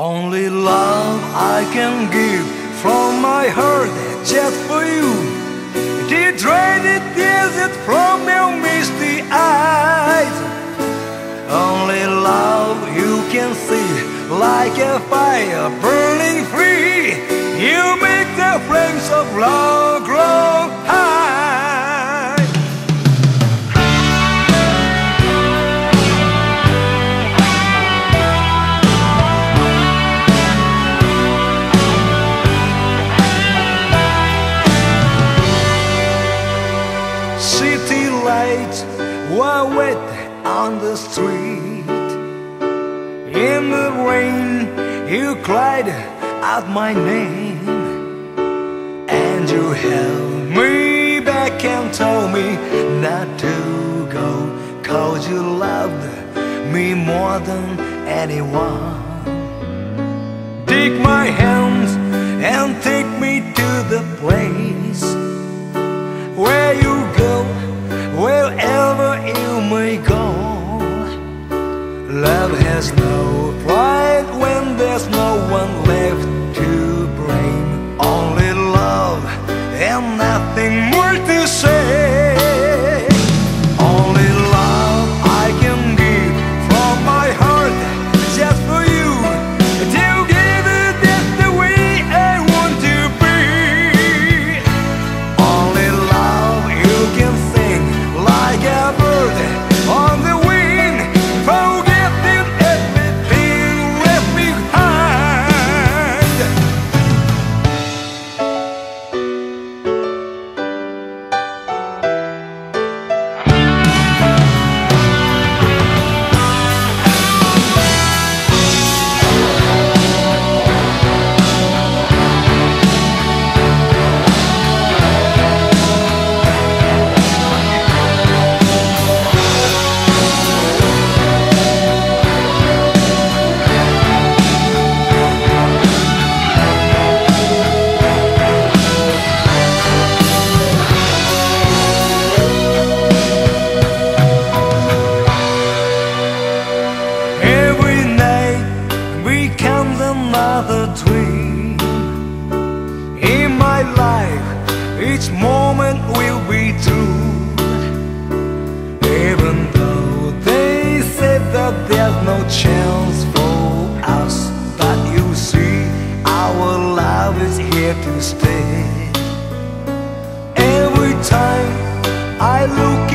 Only love I can give from my heart just for you. Dehydrated desert from your misty eyes. Only love you can see like a fire burning free. You make the flames of love Lights were wet on the street. In the rain, you cried out my name, and you held me back and told me not to go, cause you loved me more than anyone. Take my hands and take me to the place Has no love is here to stay. Every time I look